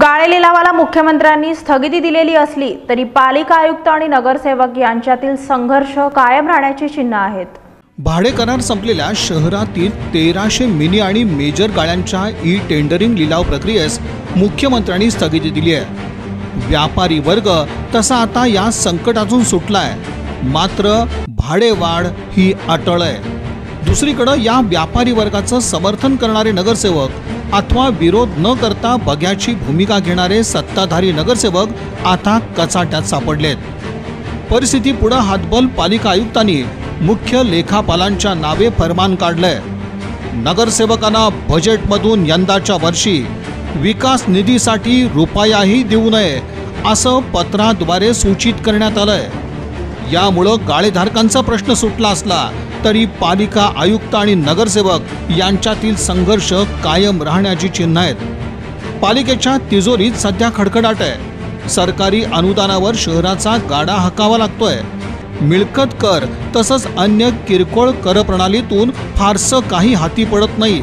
गाळे लिलावाला मुख्यमंत्र्यांनी स्थगिती दिलेली असली तरी पालिका आयुक्त आणि नगरसेवक यांच्यातील संघर्ष कायम राहण्याची चिन्ह आहेत. भाडे करार संपलेल्या शहरातील तेराशे मिनी आणि मेजर गाळ्यांच्या ई टेंडरिंग लिलाव प्रक्रियेस मुख्यमंत्र्यांनी स्थगिती दिली आहे. व्यापारी वर्ग तसा आता या संकटातून सुटलाय. मात्र भाडेवाढ ही अटळ आहे. दुसरीकडं या व्यापारी वर्गाचं समर्थन करणारे नगरसेवक अथवा विरोध न करता बघ्याची भूमिका घेणारे सत्ताधारी नगरसेवक आता कचाट्यात सापडलेत. परिस्थिती पुढं हातबल पालिका आयुक्तांनी मुख्य लेखापालांच्या नावे फरमान काढलंय. नगरसेवकांना बजेटमधून यंदाच्या वर्षी विकास निधीसाठी रुपयाही देऊ नये असं पत्राद्वारे सूचित करण्यात आलंय. यामुळं गाळेधारकांचा प्रश्न सुटला असला तरी पालिका आयुक्त आणि नगरसेवक यांच्यातील संघर्ष कायम राहण्याची चिन्ह आहेत. पालिकेच्या तिजोरीत सध्या खडखडाट आहे. सरकारी अनुदानावर शहराचा गाडा हकावा लागतोय. मिळकत कर तसंच अन्य किरकोळ कर प्रणालीतून फारसं काही हाती पडत नाही.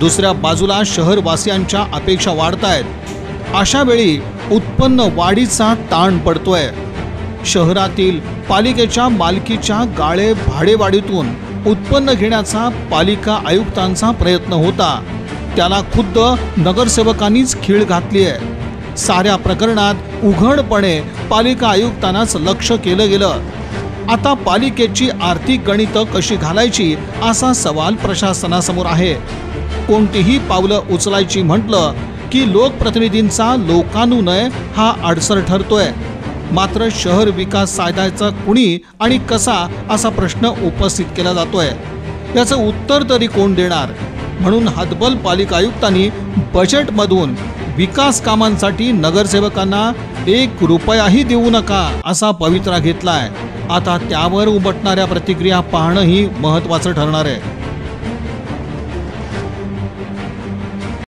दुसऱ्या बाजूला शहरवासियांच्या अपेक्षा वाढत आहेत अशा वेळी उत्पन्न वाढीचा ताण पडतोय. शहरातील पालिकेच्या मालकीच्या गाळे भाडेवाढीतून उत्पन्न घेण्याचा पालिका आयुक्तांचा प्रयत्न होता. त्याला खुद्द नगरसेवकांनीच खीळ घातली आहे. साऱ्या प्रकरणात उघडपणे पालिका आयुक्तांनाच लक्ष केलं गेलं. आता पालिकेची आर्थिक गणितं कशी घालायची असा सवाल प्रशासनासमोर आहे. कोणतीही पावलं उचलायची म्हटलं की लोकप्रतिनिधींचा लोकानुनय हा अडसर ठरतोय. मात्र शहर विकास साधायचा कुणी आणि कसा असा प्रश्न उपस्थित केला जातोय? याचं उत्तर तरी कोण देणार? म्हणून हतबल पालिका आयुक्तांनी बजेटमधून विकास कामांसाठी नगरसेवकांना एक रुपयाही देऊ नका असा पवित्रा घेतलाय. आता त्यावर उमटणाऱ्या प्रतिक्रिया पाहणंही महत्त्वाचं ठरणार आहे.